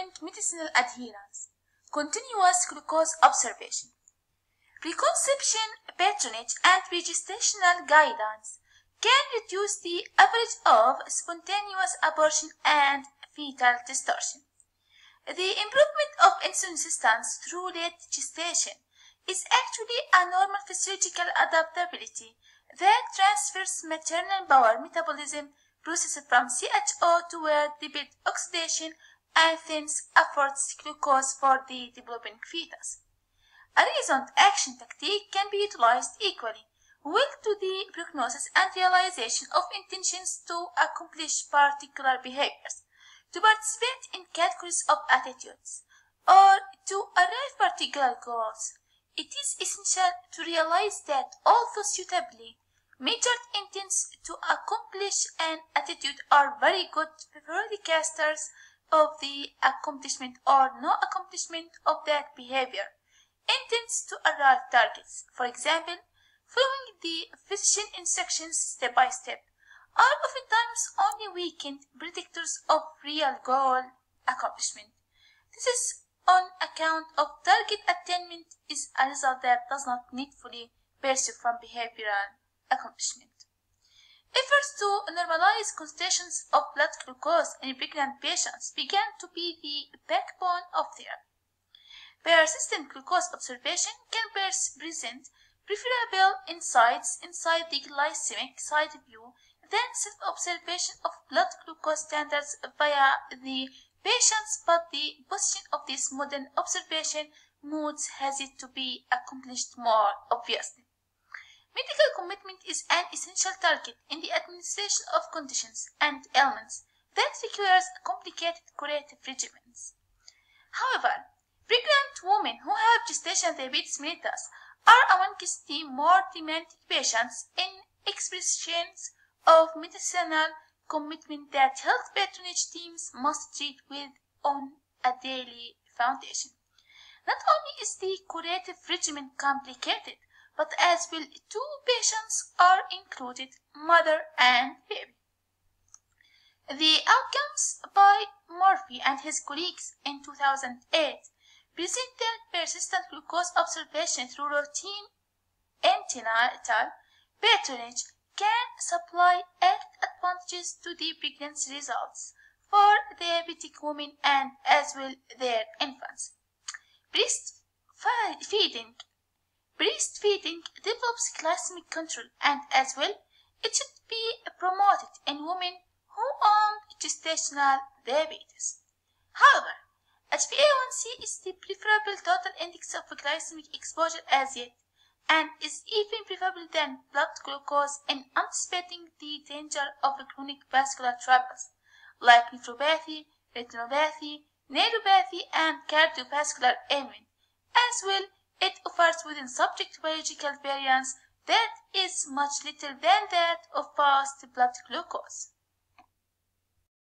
prevent medicinal adherence. Continuous glucose observation. Preconception, patronage, and registration guidance can reduce the average of spontaneous abortion and fetal distortion. The improvement of insulin resistance through late gestation is actually a normal physiological adaptability that transfers maternal bowel metabolism process from CHO toward lipid oxidation and thins affords glucose for the developing fetus. A reasoned action tactic can be utilized equally well to the prognosis and realization of intentions to accomplish particular behaviors, to participate in categories of attitudes, or to arrive particular goals. It is essential to realize that although suitably measured intents to accomplish an attitude are very good predicators of the accomplishment or no accomplishment of that behavior. Intents to arrive targets, for example, following the physician instructions step by step, are oftentimes only weakened predictors of real goal accomplishment. This is on account of target attainment is a result that does not needfully pursue from behavioral accomplishment. Efforts to normalize concentrations of blood glucose in pregnant patients began to be the backbone of therapy. Persistent glucose observation can present preferable insights inside the glycemic side view than self-observation of blood glucose standards via the patients, but the position of this modern observation modes has it to be accomplished more obviously. Medical commitment is an essential target in the administration of conditions and ailments that requires complicated curative regimens. However, pregnant women who have gestational diabetes mellitus are amongst the more demanding patients in expressions of medicinal commitment that health patronage teams must treat with on a daily foundation. Not only is the curative regimen complicated, but as well two patients are included, mother and baby. The outcomes by Murphy and his colleagues in 2008 presented persistent glucose observation through routine antenatal patronage can supply added advantages to the pregnancy results for diabetic women and as well their infants. Breastfeeding Breastfeeding develops glycemic control and as well it should be promoted in women who own gestational diabetes. However, HbA1c is the preferable total index of glycemic exposure as yet and is even preferable than blood glucose in anticipating the danger of chronic vascular troubles like nephropathy, retinopathy, neuropathy, and cardiovascular ailment, as well it offers within subject biological variance that is much little than that of fast blood glucose.